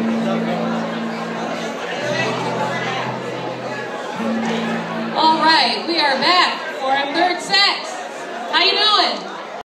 All right, we are back for our third set. How you doing?